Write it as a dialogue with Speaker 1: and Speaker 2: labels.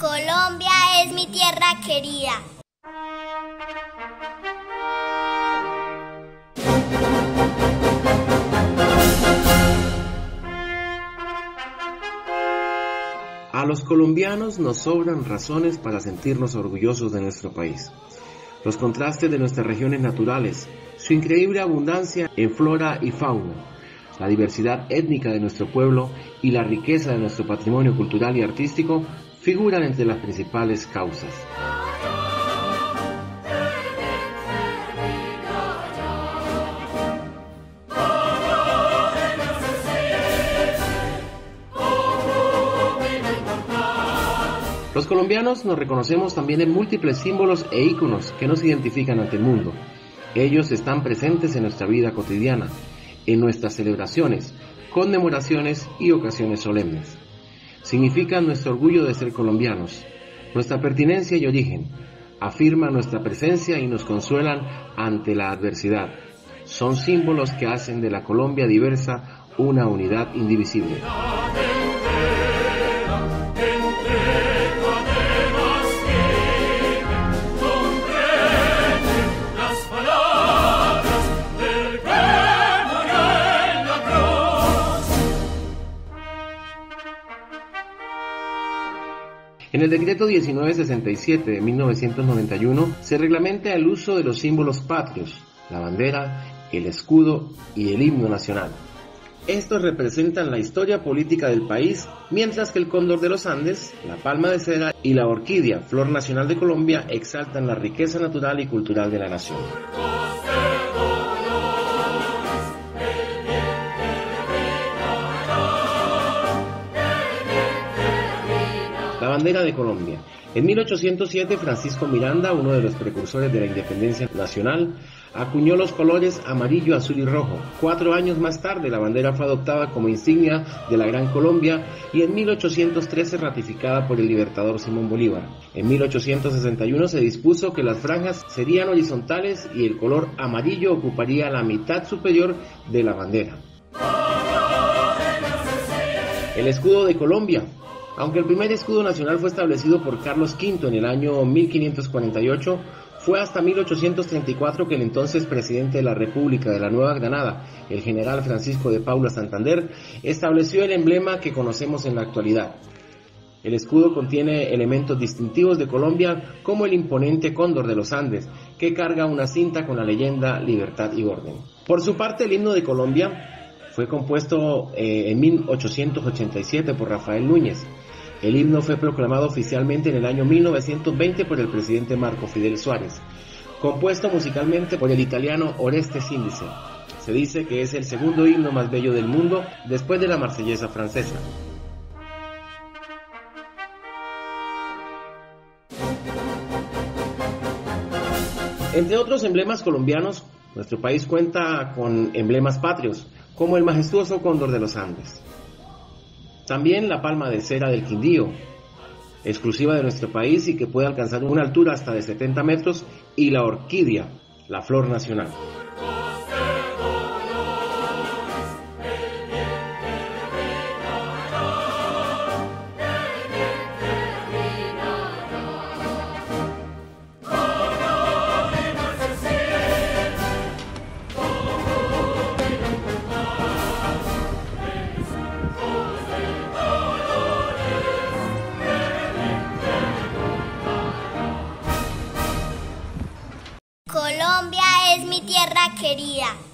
Speaker 1: Colombia es mi tierra querida.
Speaker 2: A los colombianos nos sobran razones para sentirnos orgullosos de nuestro país. Los contrastes de nuestras regiones naturales, su increíble abundancia en flora y fauna, la diversidad étnica de nuestro pueblo y la riqueza de nuestro patrimonio cultural y artístico figuran entre las principales causas. Los colombianos nos reconocemos también en múltiples símbolos e íconos que nos identifican ante el mundo. Ellos están presentes en nuestra vida cotidiana, en nuestras celebraciones, conmemoraciones y ocasiones solemnes. Significan nuestro orgullo de ser colombianos, nuestra pertinencia y origen, afirman nuestra presencia y nos consuelan ante la adversidad. Son símbolos que hacen de la Colombia diversa una unidad indivisible. En el decreto 1967 de 1991 se reglamenta el uso de los símbolos patrios, la bandera, el escudo y el himno nacional. Estos representan la historia política del país, mientras que el cóndor de los Andes, la palma de cera y la orquídea, flor nacional de Colombia, exaltan la riqueza natural y cultural de la nación. Bandera de Colombia. En 1807, Francisco Miranda, uno de los precursores de la independencia nacional, acuñó los colores amarillo, azul y rojo. Cuatro años más tarde, la bandera fue adoptada como insignia de la Gran Colombia y en 1813 ratificada por el libertador Simón Bolívar. En 1861 se dispuso que las franjas serían horizontales y el color amarillo ocuparía la mitad superior de la bandera. El escudo de Colombia aunque el primer escudo nacional fue establecido por Carlos V en el año 1548, fue hasta 1834 que el entonces presidente de la República de la Nueva Granada, el general Francisco de Paula Santander, estableció el emblema que conocemos en la actualidad. El escudo contiene elementos distintivos de Colombia como el imponente cóndor de los Andes, que carga una cinta con la leyenda Libertad y Orden. Por su parte, el himno de Colombia fue compuesto eh, en 1887 por Rafael Núñez. El himno fue proclamado oficialmente en el año 1920 por el presidente Marco Fidel Suárez, compuesto musicalmente por el italiano Oreste Síndice. Se dice que es el segundo himno más bello del mundo después de la marsellesa francesa. Entre otros emblemas colombianos, nuestro país cuenta con emblemas patrios, como el majestuoso cóndor de los Andes. También la palma de cera del Quindío, exclusiva de nuestro país y que puede alcanzar una altura hasta de 70 metros, y la orquídea, la flor nacional.
Speaker 1: Tierra querida.